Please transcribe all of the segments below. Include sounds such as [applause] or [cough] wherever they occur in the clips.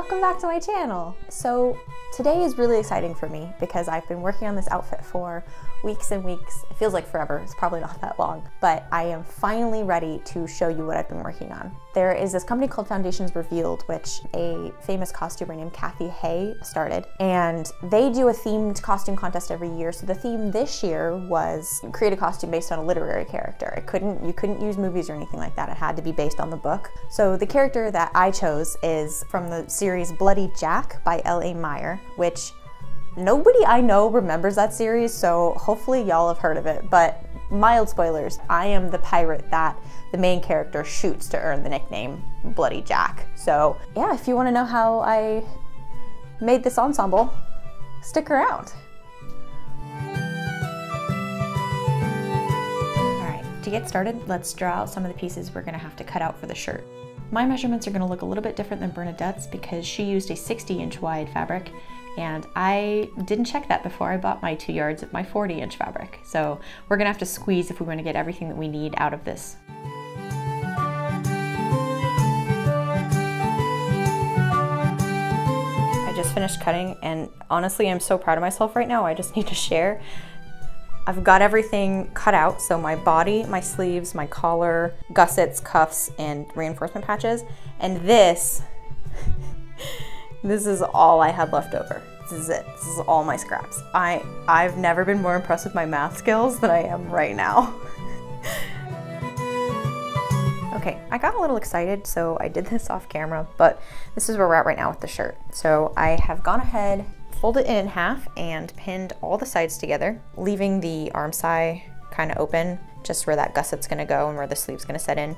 welcome back to my channel. So today is really exciting for me because I've been working on this outfit for weeks and weeks. It feels like forever, it's probably not that long, but I am finally ready to show you what I've been working on. There is this company called Foundations Revealed, which a famous costumer named Cathy Hay started, and they do a themed costume contest every year. So the theme this year was create a costume based on a literary character. It couldn't, you couldn't use movies or anything like that. It had to be based on the book. So the character that I chose is from the series Bloody Jack by L.A. Meyer, which Nobody I know remembers that series, so hopefully y'all have heard of it, but mild spoilers, I am the pirate that the main character shoots to earn the nickname Bloody Jack. So yeah, if you wanna know how I made this ensemble, stick around. All right, to get started, let's draw out some of the pieces we're gonna have to cut out for the shirt. My measurements are gonna look a little bit different than Bernadette's because she used a 60 inch wide fabric and I didn't check that before I bought my two yards of my 40 inch fabric. So we're gonna have to squeeze if we wanna get everything that we need out of this. I just finished cutting and honestly I'm so proud of myself right now, I just [laughs] need to share. I've got everything cut out, so my body, my sleeves, my collar, gussets, cuffs, and reinforcement patches. And this [laughs] this is all I had left over. This is it. This is all my scraps. I, I've never been more impressed with my math skills than I am right now. [laughs] okay, I got a little excited, so I did this off camera, but this is where we're at right now with the shirt. So I have gone ahead, folded it in half, and pinned all the sides together, leaving the arm side kind of open, just where that gusset's gonna go and where the sleeve's gonna set in.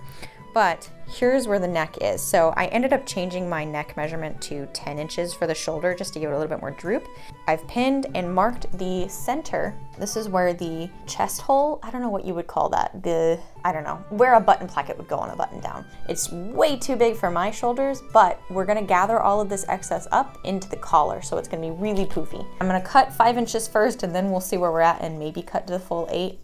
But here's where the neck is. So I ended up changing my neck measurement to 10 inches for the shoulder just to give it a little bit more droop. I've pinned and marked the center. This is where the chest hole, I don't know what you would call that. The, I don't know, where a button placket would go on a button down. It's way too big for my shoulders, but we're gonna gather all of this excess up into the collar. So it's gonna be really poofy. I'm gonna cut five inches first and then we'll see where we're at and maybe cut to the full eight.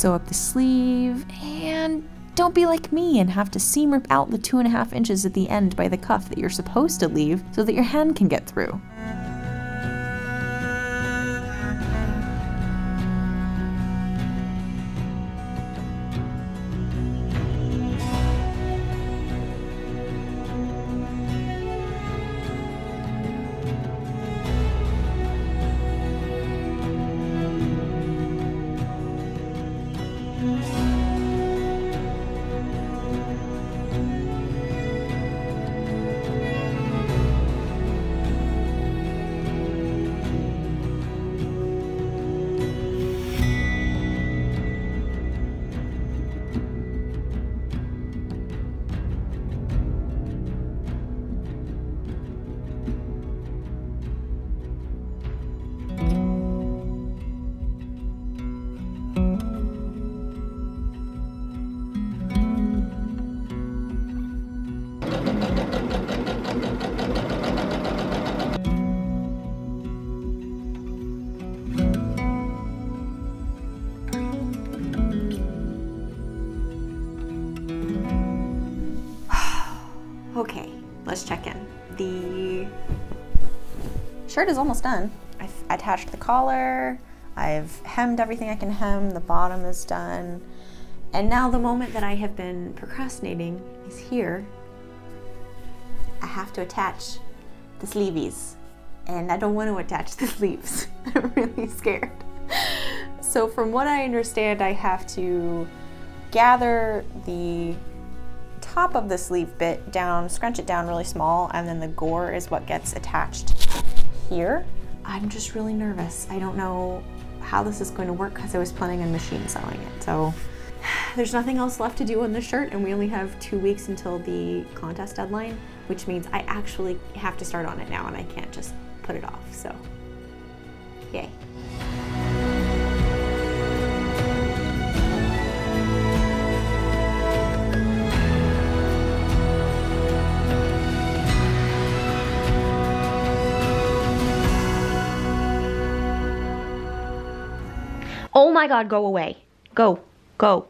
Sew up the sleeve, and don't be like me and have to seam rip out the two and a half inches at the end by the cuff that you're supposed to leave so that your hand can get through. Shirt is almost done. I've attached the collar, I've hemmed everything I can hem, the bottom is done. And now the moment that I have been procrastinating is here. I have to attach the sleeves and I don't want to attach [laughs] the sleeves. [laughs] I'm really scared. So from what I understand, I have to gather the top of the sleeve bit down, scrunch it down really small, and then the gore is what gets attached here. I'm just really nervous. I don't know how this is going to work because I was planning on machine sewing it. So [sighs] there's nothing else left to do on this shirt and we only have two weeks until the contest deadline, which means I actually have to start on it now and I can't just put it off, so yay. Oh my god, go away. Go. Go.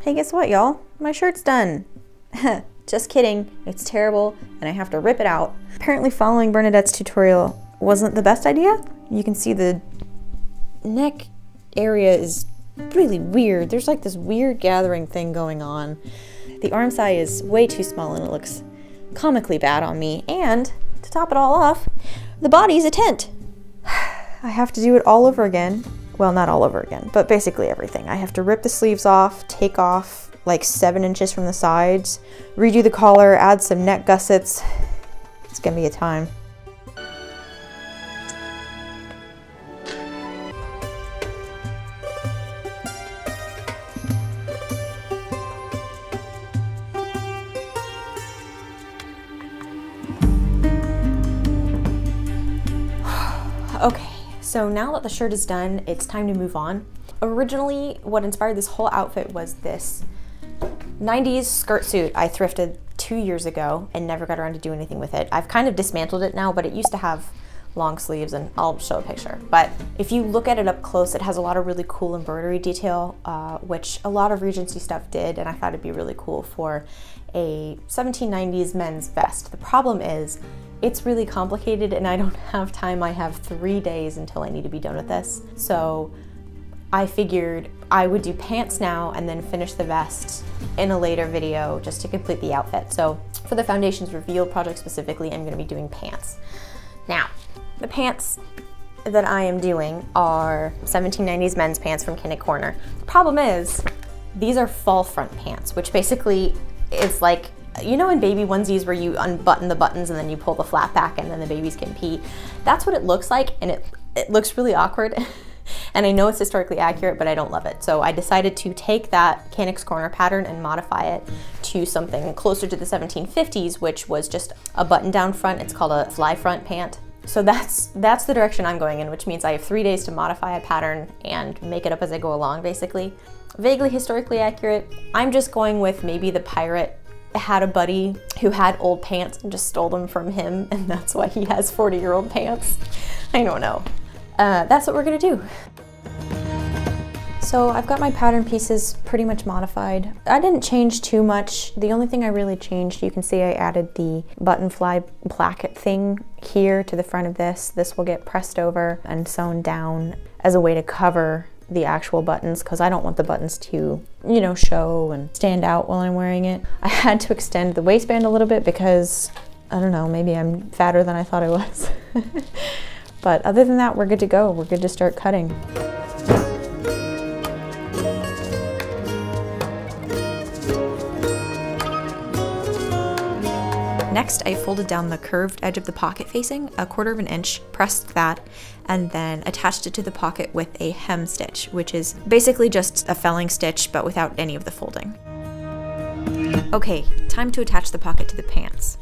Hey, guess what, y'all? My shirt's done. [laughs] Just kidding, it's terrible and I have to rip it out. Apparently following Bernadette's tutorial wasn't the best idea. You can see the neck area is really weird. There's like this weird gathering thing going on. The arm size is way too small and it looks comically bad on me. And to top it all off, the body's a tent. [sighs] I have to do it all over again. Well, not all over again, but basically everything. I have to rip the sleeves off, take off like seven inches from the sides, redo the collar, add some neck gussets. [sighs] It's gonna be a time. So now that the shirt is done, it's time to move on. Originally, what inspired this whole outfit was this 90s skirt suit I thrifted two years ago and never got around to do anything with it. I've kind of dismantled it now, but it used to have long sleeves and I'll show a picture. But if you look at it up close, it has a lot of really cool embroidery detail, uh, which a lot of Regency stuff did, and I thought it'd be really cool for a 1790s men's vest. The problem is it's really complicated and I don't [laughs] have time. I have three days until I need to be done with this. So I figured I would do pants now and then finish the vest in a later video just to complete the outfit. So for the Foundations Reveal project specifically, I'm gonna be doing pants. Now, the pants that I am doing are 1790s men's pants from Kannik's Korner. The problem is, these are fall front pants, which basically is like, you know in baby onesies where you unbutton the buttons and then you pull the flap back and then the babies can pee? That's what it looks like and it, it looks really awkward. [laughs] And I know it's historically accurate, but I don't love it. So I decided to take that Kannik's Korner pattern and modify it to something closer to the 1750s, which was just a button down front. It's called a fly front pant. So that's that's the direction I'm going in, which means I have three days to modify a pattern and make it up as I go along, basically. Vaguely historically accurate. I'm just going with maybe the pirate had a buddy who had old pants and just stole them from him, and that's why he has 40 year old pants. I don't know uh, that's what we're gonna do. So I've got my pattern pieces pretty much modified. I didn't change too much. The only thing I really changed, you can see I added the button fly placket thing here to the front of this. This will get pressed over and sewn down as a way to cover the actual buttons because I don't want the buttons to, you know, show and stand out while I'm wearing it. I had to extend the waistband a little bit because, I don't know, maybe I'm fatter than I thought I was. [laughs] But other than that, we're good to go. We're good to start cutting. Next, I folded down the curved edge of the pocket facing a quarter of an inch, pressed that, and then attached it to the pocket with a hem stitch, which is basically just a felling stitch but without any of the folding. Okay, time to attach the pocket to the pants.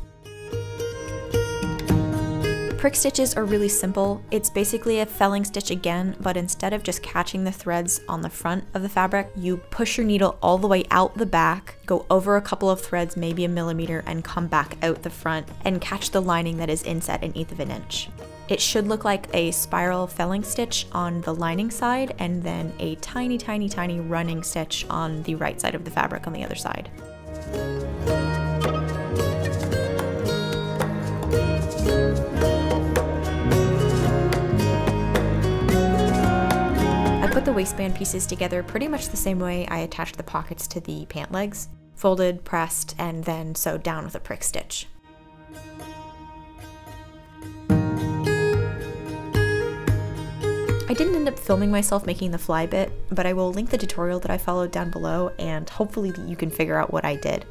Prick stitches are really simple. It's basically a felling stitch again, but instead of just catching the threads on the front of the fabric, you push your needle all the way out the back, go over a couple of threads, maybe a millimeter, and come back out the front and catch the lining that is inset an eighth of an inch. It should look like a spiral felling stitch on the lining side and then a tiny, tiny, tiny running stitch on the right side of the fabric on the other side. Waistband pieces together pretty much the same way I attached the pockets to the pant legs. Folded, pressed, and then sewed down with a prick stitch. I didn't end up filming myself making the fly bit, but I will link the tutorial that I followed down below and hopefully you can figure out what I did.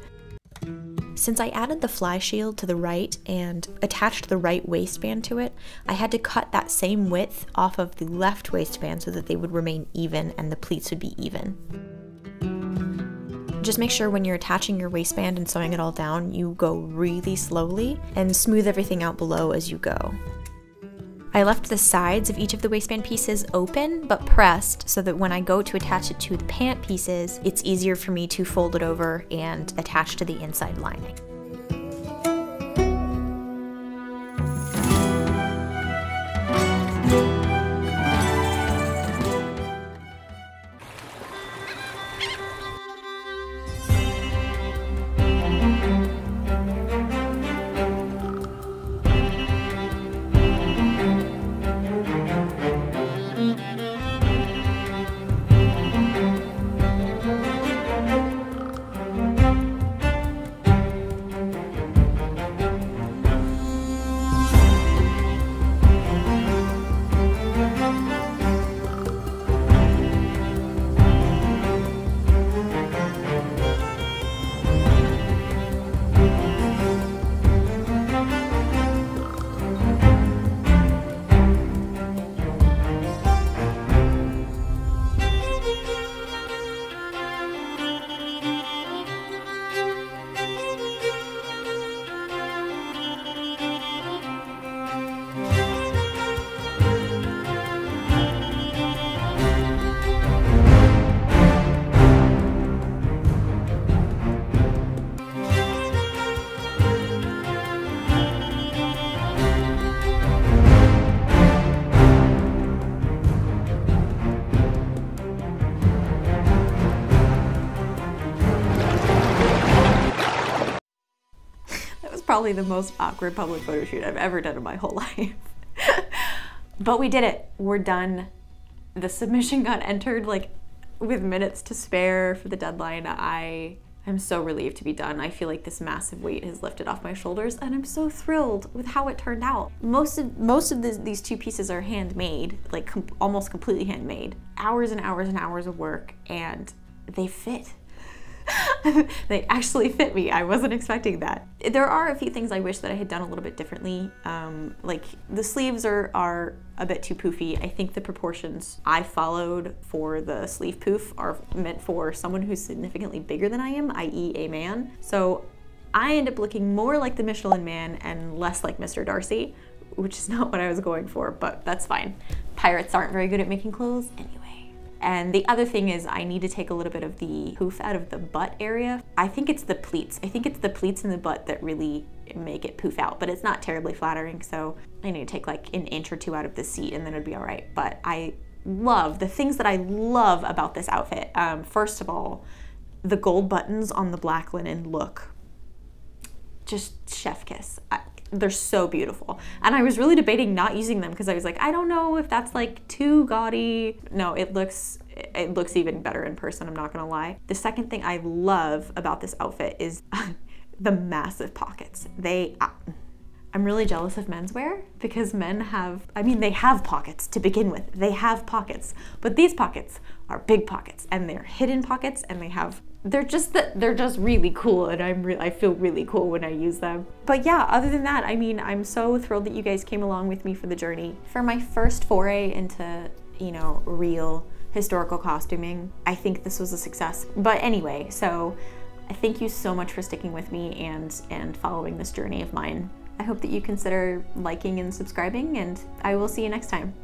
Since I added the fly shield to the right and attached the right waistband to it, I had to cut that same width off of the left waistband so that they would remain even and the pleats would be even. Just make sure when you're attaching your waistband and sewing it all down, you go really slowly and smooth everything out below as you go. I left the sides of each of the waistband pieces open but pressed so that when I go to attach it to the pant pieces, it's easier for me to fold it over and attach to the inside lining. Probably the most awkward public photo shoot I've ever done in my whole [laughs] life. but we did it. We're done. The submission got entered like with minutes to spare for the deadline. I am so relieved to be done. I feel like this massive weight has lifted off my shoulders and I'm so thrilled with how it turned out. Most of most of this, these two pieces are handmade, like com almost completely handmade. Hours and hours and hours of work and they fit. [laughs] they actually fit me. I wasn't expecting that. There are a few things I wish that I had done a little bit differently. Um, like the sleeves are, are a bit too poofy. I think the proportions I followed for the sleeve poof are meant for someone who's significantly bigger than I am, i.e. a man. So I end up looking more like the Michelin man and less like Mr. Darcy, which is not what I was going for, but that's fine. Pirates aren't very good at making clothes anyway. And the other thing is I need to take a little bit of the poof out of the butt area. I think it's the pleats. I think it's the pleats in the butt that really make it poof out, but it's not terribly flattering. So I need to take like an inch or two out of the seat and then it'd be all right. But I love the things that I love about this outfit. Um, first of all, the gold buttons on the black linen look just chef kiss. I, they're so beautiful. And I was really debating not using them because I was like, I don't know if that's like too gaudy. No, it looks it looks even better in person, I'm not gonna lie. The second thing I love about this outfit is [laughs] the massive pockets. They uh, I'm really jealous of menswear because men have, I mean, they have pockets to begin with. They have pockets, but these pockets are big pockets and they're hidden pockets and they have they're just that they're just really cool and I'm I feel really cool when I use them. But yeah, other than that, I mean, I'm so thrilled that you guys came along with me for the journey. For my first foray into, you know, real historical costuming, I think this was a success. But anyway, so I thank you so much for sticking with me and and following this journey of mine. I hope that you consider liking and subscribing and I will see you next time.